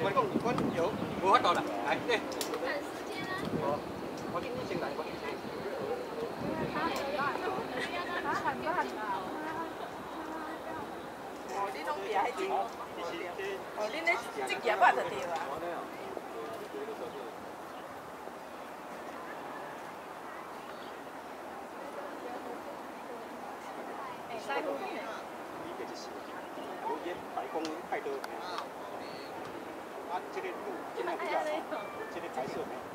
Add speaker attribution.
Speaker 1: 无法度啦，来，对。
Speaker 2: 赶时间啊！
Speaker 1: 我今天先来，我今天。
Speaker 3: 哦，你拢别迄种，哦，恁咧职业啊就对啊。
Speaker 2: 哎，晒红呢？
Speaker 1: 你这就是，我演白宫太多。这个路尽量不要，这个白色没。
Speaker 2: 对啊，那样。